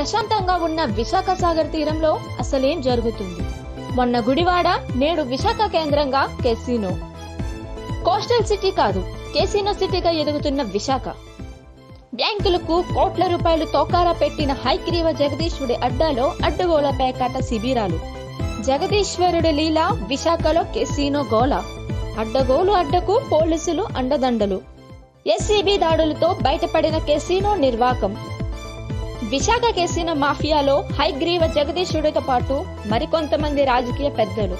ప్రశాంతంగా ఉన్న విశాఖ సాగర్ తీరంలో అసలేం జరుగుతుంది? మొన్న గుడివాడ నేడు విశాఖ కేంద్రంగా కెసినో. కోస్టల్ సిటీ కాదు కెసినో సిటీగా ఎదుగుతున్న విశాఖ. బ్యాంకులకు కోట్ల రూపాయలు తోకారా పెట్టిన హైగ్రీవ జగదీశ్వరుడి అడ్డాలో అడ్డగోల పేకాట శిబిరాలు. జగదీశ్వరుడి లీల విశాఖలో కెసినో గోల. అడ్డగోలు అడ్డకు పోలీసులు అండదండలు. ఎస్సీబీ దాడులతో బయటపడిన కెసినో నిర్వాకం. విశాఖ కేసిన మాఫియాలో హైగ్రీవ జగదీశుడితో పాటు మరికొంతమంది రాజకీయ పెద్దలు.